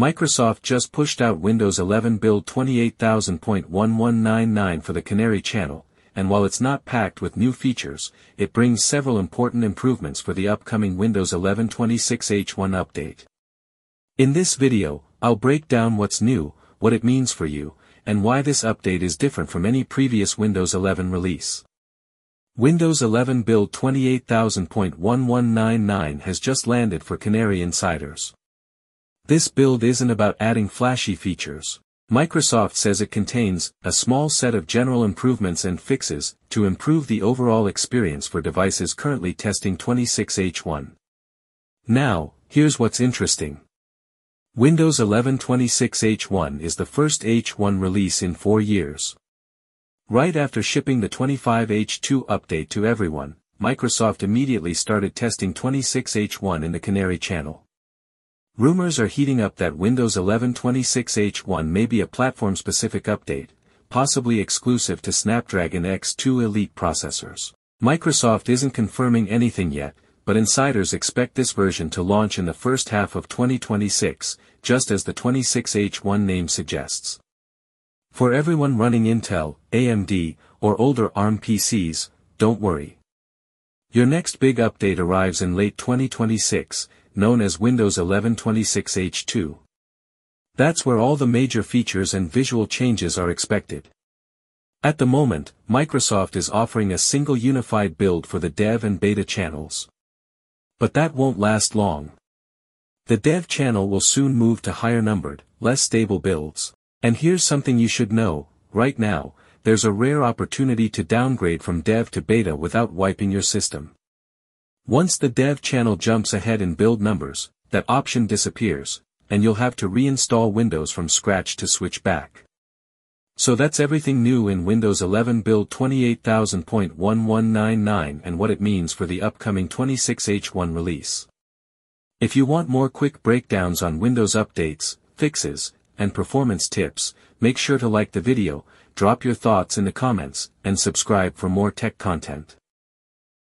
Microsoft just pushed out Windows 11 build 28000.1199 for the Canary channel, and while it's not packed with new features, it brings several important improvements for the upcoming Windows 11 26H1 update. In this video, I'll break down what's new, what it means for you, and why this update is different from any previous Windows 11 release. Windows 11 build 28000.1199 has just landed for Canary Insiders. This build isn't about adding flashy features. Microsoft says it contains a small set of general improvements and fixes to improve the overall experience for devices currently testing 26H1. Now, here's what's interesting. Windows 11 26H1 is the first H1 release in four years. Right after shipping the 25H2 update to everyone, Microsoft immediately started testing 26H1 in the Canary channel. Rumors are heating up that Windows 11 26H1 may be a platform-specific update, possibly exclusive to Snapdragon X2 Elite processors. Microsoft isn't confirming anything yet, but insiders expect this version to launch in the first half of 2026, just as the 26H1 name suggests. For everyone running Intel, AMD, or older ARM PCs, don't worry. Your next big update arrives in late 2026, known as Windows 11 26H2. That's where all the major features and visual changes are expected. At the moment, Microsoft is offering a single unified build for the dev and beta channels. But that won't last long. The dev channel will soon move to higher numbered, less stable builds. And here's something you should know, right now, there's a rare opportunity to downgrade from dev to beta without wiping your system. Once the dev channel jumps ahead in build numbers, that option disappears, and you'll have to reinstall Windows from scratch to switch back. So that's everything new in Windows 11 build 28000.1199 and what it means for the upcoming 26H1 release. If you want more quick breakdowns on Windows updates, fixes, and performance tips, make sure to like the video, drop your thoughts in the comments, and subscribe for more tech content.